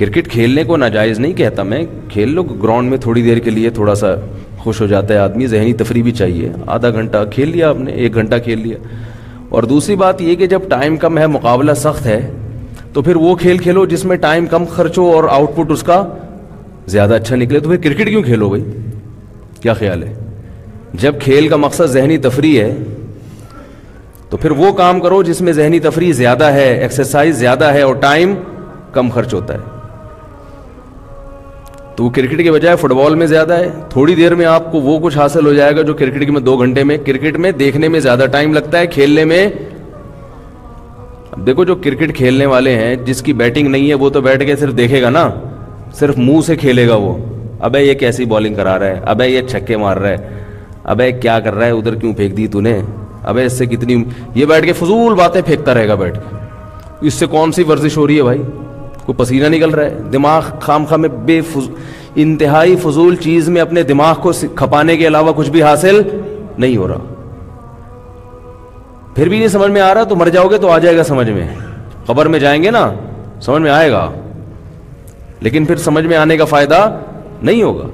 Cricket खेलने को नाजायज़ नहीं कहता मैं। खेल लो ग्राउंड में थोड़ी देर के लिए थोड़ा सा खुश हो जाता है आदमी, जहनी तफरी भी चाहिए। आधा घंटा खेल लिया आपने, एक घंटा खेल लिया। और दूसरी बात यह कि जब टाइम कम है, मुकाबला सख्त है तो फिर वो खेल खेलो जिसमें टाइम कम खर्च और आउटपुट उसका ज़्यादा अच्छा निकले तो फिर क्रिकेट क्यों खेलो भाई? क्या ख्याल है? जब खेल का मकसद जहनी तफरी है तो फिर वो काम करो जिसमें जहनी तफरी ज़्यादा है एक्सरसाइज ज़्यादा है और टाइम कम खर्च होता है। तो वो क्रिकेट के बजाय फुटबॉल में ज़्यादा है। थोड़ी देर में आपको वो कुछ हासिल हो जाएगा जो क्रिकेट में दो घंटे में, क्रिकेट में देखने में ज़्यादा टाइम लगता है, खेलने में। अब देखो जो क्रिकेट खेलने वाले हैं, जिसकी बैटिंग नहीं है, वो तो बैठ के सिर्फ़ देखेगा ना। सिर्फ़ मुँह से खेलेगा वो। अबे ये कैसी बॉलिंग करा रहा है? अबे ये छक्के मार रहा है। अबे क्या कर रहा है? उधर क्यों फेंक दी तूने? अबे इससे कितनी ये बैठ के फजूल बातें फेंकता रहेगा बैठ इससे कौन सी वर्जिश हो रही है भाई? कोई पसीना निकल रहा है? दिमाग खाम खा में बेफुज, इंतहाई फजूल चीज़ में अपने दिमाग को खपाने के अलावा कुछ भी हासिल नहीं हो रहा। फिर भी नहीं समझ में आ रहा तो मर जाओगे तो आ जाएगा समझ में। खबर में जाएँगे ना, समझ में आएगा। लेकिन फिर समझ में आने का फ़ायदा नहीं होगा।